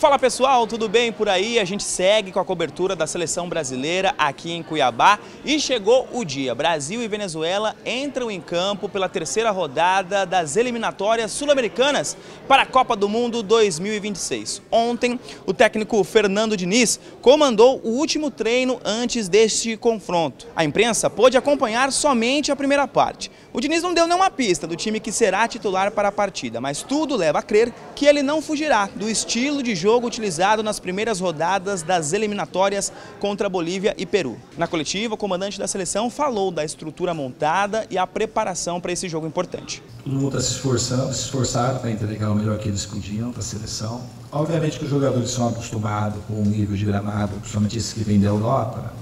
Fala pessoal, tudo bem por aí? A gente segue com a cobertura da seleção brasileira aqui em Cuiabá e chegou o dia. Brasil e Venezuela entram em campo pela terceira rodada das eliminatórias sul-americanas para a Copa do Mundo 2026. Ontem, o técnico Fernando Diniz comandou o último treino antes deste confronto. A imprensa pôde acompanhar somente a primeira parte. O Diniz não deu nenhuma pista do time que será titular para a partida, mas tudo leva a crer que ele não fugirá do estilo de jogo utilizado nas primeiras rodadas das eliminatórias contra Bolívia e Peru. Na coletiva, o comandante da seleção falou da estrutura montada e a preparação para esse jogo importante. Todo mundo está se esforçando, se esforçaram para entregar o melhor que eles podiam para a seleção. Obviamente que os jogadores são acostumados com o nível de gramado, principalmente esses que vêm da Europa,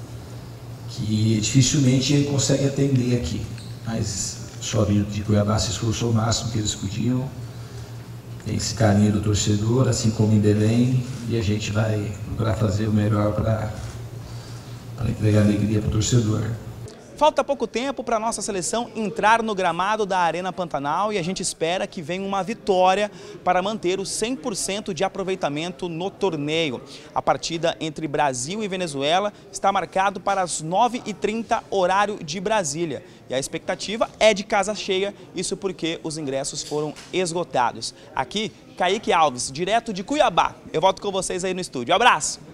que dificilmente conseguem atender aqui. Mas só de Cuiabá se esforçou o máximo que eles podiam. Tem esse carinho do torcedor, assim como em Belém, e a gente vai procurar fazer o melhor para entregar alegria para o torcedor. Falta pouco tempo para a nossa seleção entrar no gramado da Arena Pantanal e a gente espera que venha uma vitória para manter o 100% de aproveitamento no torneio. A partida entre Brasil e Venezuela está marcado para as 9h30 horário de Brasília. E a expectativa é de casa cheia, isso porque os ingressos foram esgotados. Aqui, Kaique Alves, direto de Cuiabá. Eu volto com vocês aí no estúdio. Abraço!